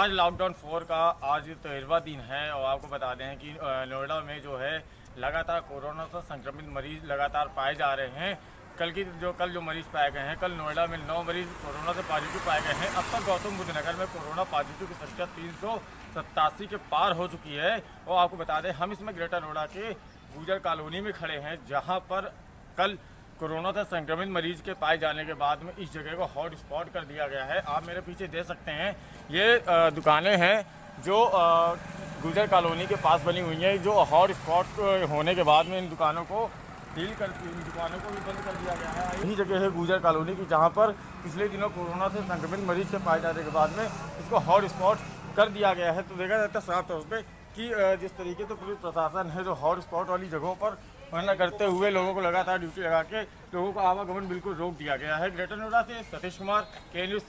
आज lockdown four का आज तेरहवा दिन है और आपको बता दें कि नोएडा में जो है लगातार कोरोना से संक्रमित मरीज़ लगातार पाए जा रहे हैं। कल की जो, कल जो मरीज़ पाए गए हैं, कल नोएडा में नौ मरीज़ कोरोना से पॉजिटिव पाए गए हैं। अब तक गौतम बुद्ध नगर में कोरोना पॉजिटिव की संख्या तीन सौ सत्तासी के पार हो चुकी है। और आपको बता दें, हम इसमें ग्रेटर नोएडा के गुजर कॉलोनी में खड़े हैं, जहाँ पर कल कोरोना से संक्रमित मरीज़ के पाए जाने के बाद में इस जगह को हॉट स्पॉट कर दिया गया है। आप मेरे पीछे देख सकते हैं। ये दुकानें हैं जो गुजर कॉलोनी के पास बनी हुई हैं, जो हॉट स्पॉट होने के बाद में इन दुकानों को सील कर, इन दुकानों को भी बंद कर दिया गया है। यही जगह है गुजर कॉलोनी की, जहाँ पर पिछले दिनों कोरोना से संक्रमित मरीज़ के पाए जाने के बाद में इसको हॉट स्पॉट कर दिया गया है। तो देखा जाता है साफ़ तौर पर कि जिस तरीके से तो पुलिस प्रशासन है, जो हॉट स्पॉट वाली जगहों पर वरना करते हुए लोगों को लगातार ड्यूटी लगा के लोगों का आवागमन बिल्कुल रोक दिया गया है। ग्रेटर नोएडा से सतीश कुमार के न्यूज़